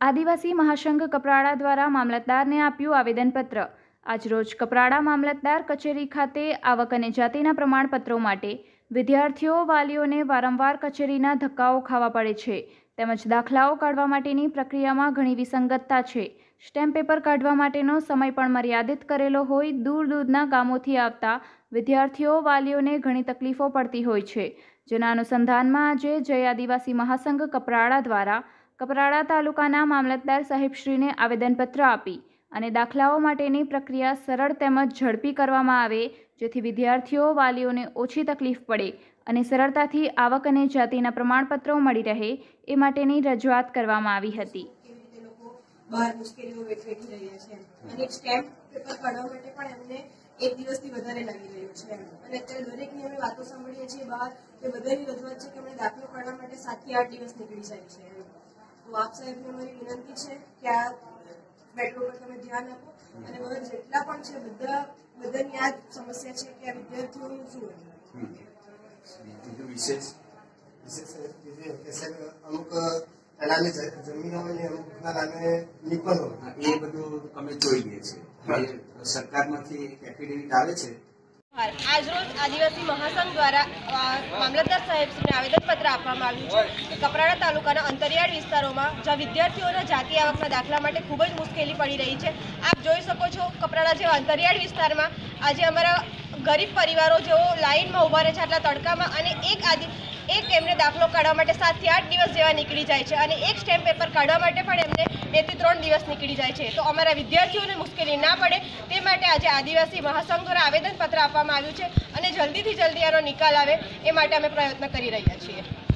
આદિવાસી મહાસંઘ કપરાડા દ્વારા મામલતદારને આપ્યું આવેદનપત્ર. આજરોજ કપરાડા મામલતદાર કચેરી ખાતે આવક અને જાતિના પ્રમાણપત્રો માટે વિદ્યાર્થીઓ, વાલીઓને વારંવાર કચેરીના ધક્કાઓ ખાવા પડે છે. તેમજ દાખલાઓ કાઢવા માટેની પ્રક્રિયામાં ઘણી વિસંગતતા છે. સ્ટેમ્પ પેપર કાઢવા માટેનો સમય પણ મર્યાદિત કરેલો હોય, દૂર દૂરના ગામોથી આવતા વિદ્યાર્થીઓ, વાલીઓને ઘણી તકલીફો પડતી હોય છે. જેના અનુસંધાનમાં આજે જય આદિવાસી મહાસંઘ કપરાડા દ્વારા કપરાડા તાલુકાના મામલતદાર સાહેબશ્રીને આવેદનપત્ર આપી અને દાખલાઓ માટેની પ્રક્રિયા સરળ તેમજ ઝડપી કરવામાં આવે, જેથી વિદ્યાર્થીઓ વાલીઓને ઓછી તકલીફ પડે અને સરળતાથી આવક અને જાતિના પ્રમાણપત્રો મળી રહે એ માટેની રજૂઆત કરવામાં આવી હતી. એક સ્ટેમ્પ પેપર વધારે લાગી રહ્યો છે. અને અત્યારે દરેકની અમે વાતો સાંભળીએ છીએ બહાર કે બધાની રજૂઆત છે કે અમને દાખલો કાઢવા માટે સાતથી આઠ દિવસ નીકળી જાય છે. તો આપ સાહેબને મારી વિનંતી છે કે આ મેટ્રો પર તમે ધ્યાન આપો. અને બધા જેટલા પણ છે બધા બધાની આ સમસ્યા છે કે આ વિદ્યાર્થીઓનું શું હોય. વિશેષ? વિશેષ અમુક જમીન જમીનો હોય ને અમુકના નામે નિપન એ બધું અમે જોઈ લઈએ છીએ. સરકારમાંથી એક એફિડેવિટ આવે છે આજરોજ આદિવાસી મહાસંઘ દ્વારા મામલતદાર સાહેબશ્રીને આવેદનપત્ર આપવામાં આવ્યું છે કે કપરાડા તાલુકાના અંતરિયાળ વિસ્તારોમાં જ્યાં વિદ્યાર્થીઓના જાતિ આવકના દાખલા માટે ખૂબ જ મુશ્કેલી પડી રહી છે. આપ જોઈ શકો છો કપરાડા જેવા અંતરિયાળ વિસ્તારમાં આજે અમારા ગરીબ પરિવારો જેઓ લાઇનમાં ઊભા રહે છે આટલા તડકામાં અને એક આદિ, એક એમને દાખલો કાઢવા માટે સાતથી આઠ દિવસ જેવા નીકળી જાય છે અને એક સ્ટેમ્પ પેપર કાઢવા માટે પણ એમને બેથી ત્રણ દિવસ નીકળી જાય છે. તો અમારા વિદ્યાર્થીઓને મુશ્કેલી ના પડે તે માટે આજે આદિવાસી મહાસંઘ દ્વારા આવેદનપત્ર આપવામાં આવ્યું છે અને જલ્દીથી જલ્દી આનો નિકાલ આવે એ માટે અમે પ્રયત્ન કરી રહ્યા છીએ.